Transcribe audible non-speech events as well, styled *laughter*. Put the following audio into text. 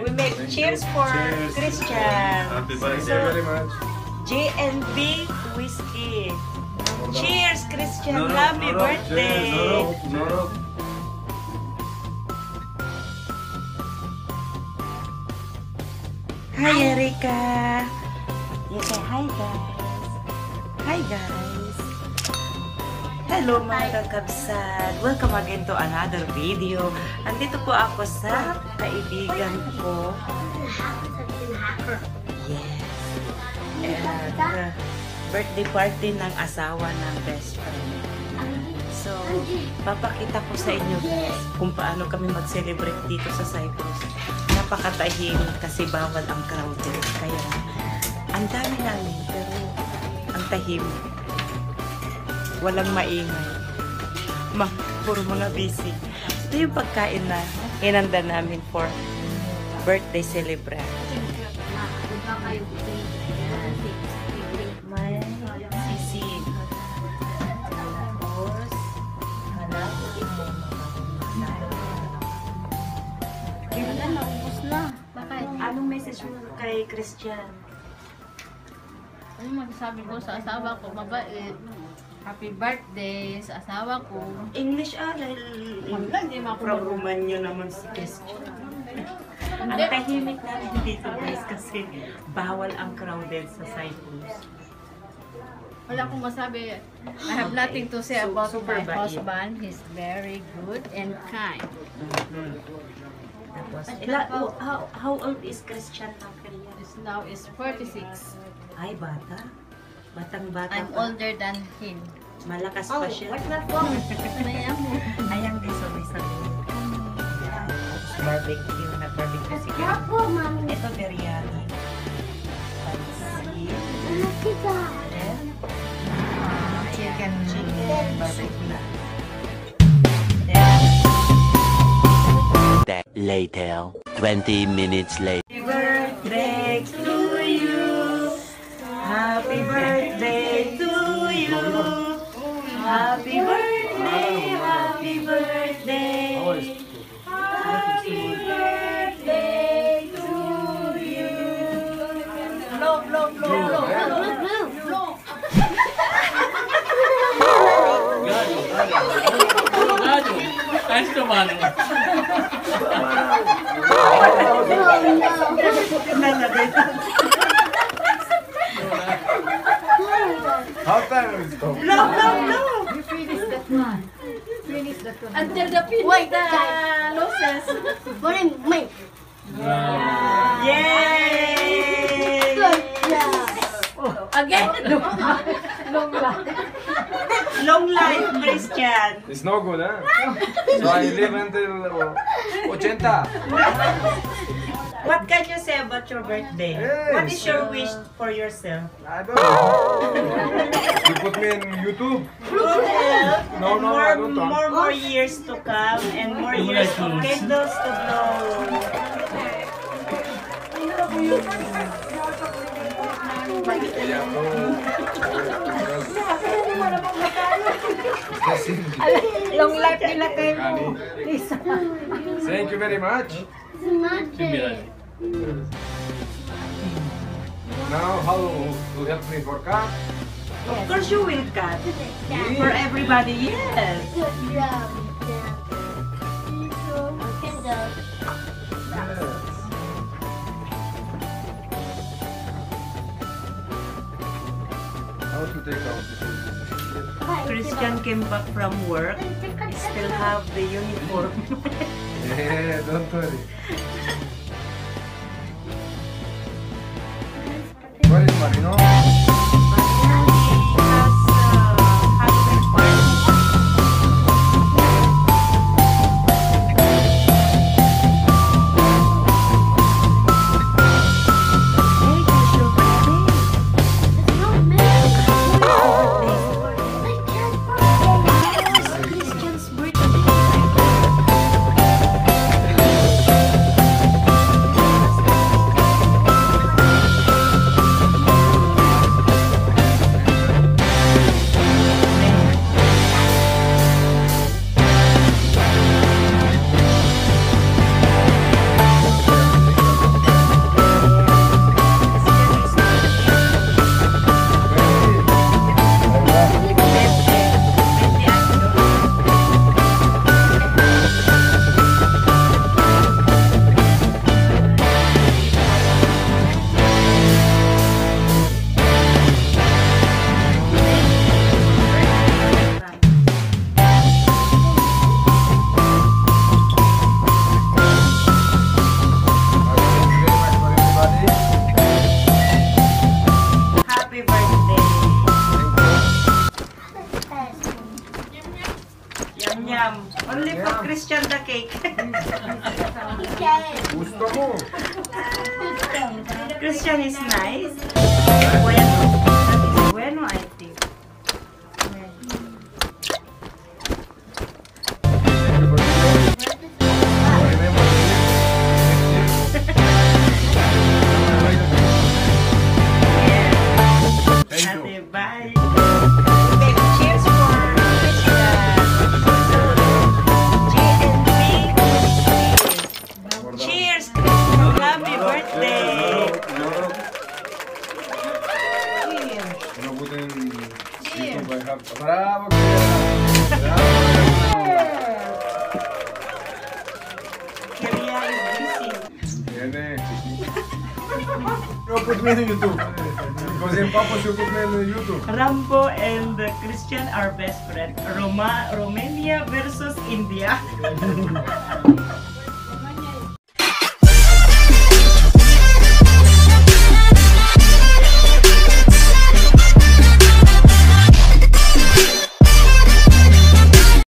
We make cheers for Cheers. Christian. Happy birthday. So, very much. J&B Whiskey. Cheers, Christian. Norok, Happy norok. birthday. Cheers, norok, norok. Hi, Erika. You say hi, guys. Hi, guys. Hello, mga kakabsat. Welcome again to another video. Andito po ako sa kaibigan ko. Yes. And uh, birthday party ng asawa ng best friend. So, papakita ko sa inyo kung paano kami mag-celebrate dito sa Cyprus. Napakatahimik kasi bawal ang crowded. Kaya, ang dami namin pero ang tahimik. Walang maingay. Ma puro mga busy. Ito yung pagkain na inanda namin for birthday celebration. May sisig. Tapos, hanap. Wala, naubos na. Bakit? Anong message mo kay Christian? Ano magsasabi ko sa asawa ko? Mabait. Happy birthday sa asawa ko. English ah, dahil Wala, hindi from Romania naman si Christian. ang tahimik namin dito guys kasi bawal ang crowded sa Cyprus. Wala akong masabi. I have nothing to say So, about super my bait. husband. He's very good and kind. Tapos, ila, oh, how, how old is Christian now, Korea? He's now is 46. Ay, bata. Batang bata I'm pa. older than him. Malakas pa siya. that wrong? Sanaya mo. Ayan sabay. Barbecue, nag-barbecue si Kim. Ito, biryani. Pansit. And, ah, chicken. Chicken. Barbecue. That later, 20 minutes later. Happy birthday, happy birthday. Happy birthday to you. Blow, blow, blow, blow, blow, blow. Ayos naman. How time is it? Blow, blow, blow. Until the pin Wait, the losses. Yay! Again. *laughs* Long life, Long life, Christian. It's no good, huh? *laughs* so I live until uh, 80. What can you say about your birthday? Yes, What is your uh, wish for yourself? I don't know. you put me in YouTube. Good health No, and no, more, I don't want. more, more years to come and more years of candles to blow. Yeah, no. Long life nila kayo. Thank you very much. Now, how to help me for car? Of course you will cut. For everybody, yes. How to take out this? Christian came back from work. He still have the uniform. Yeah, don't worry. *laughs* Where is Marino? Yam. Only for Christian the cake. *laughs* Gusto? Christian is nice. Put me in YouTube. Because in Papa you put me in YouTube. Rambo and Christian are best friends. Roma, Romania versus India. *laughs*